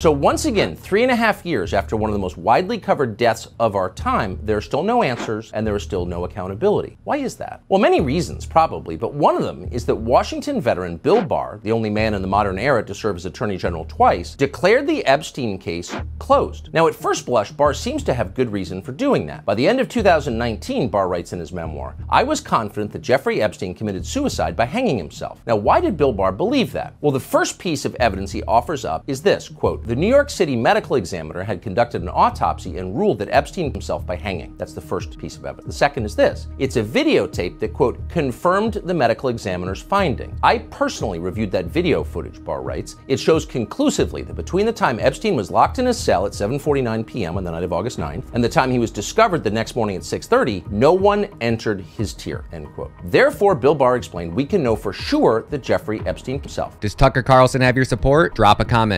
So, once again, three and a half years after one of the most widely covered deaths of our time, there are still no answers and there is still no accountability. Why is that? Well, many reasons, probably, but one of them is that Washington veteran Bill Barr, the only man in the modern era to serve as Attorney General twice, declared the Epstein case closed. Now, at first blush, Barr seems to have good reason for doing that. By the end of 2019, Barr writes in his memoir, I was confident that Jeffrey Epstein committed suicide by hanging himself. Now, why did Bill Barr believe that? Well, the first piece of evidence he offers up is this quote, the New York City medical examiner had conducted an autopsy and ruled that Epstein himself by hanging. That's the first piece of evidence. The second is this it's a videotape that, quote, confirmed the medical examiner's finding. I personally reviewed that video footage, Barr writes. It shows conclusively that between the time Epstein was locked in his cell at 7:49 p.m. on the night of August 9th and the time he was discovered the next morning at 6:30, no one entered his tier, end quote. Therefore, Bill Barr explained, we can know for sure that Jeffrey Epstein himself. Does Tucker Carlson have your support? Drop a comment.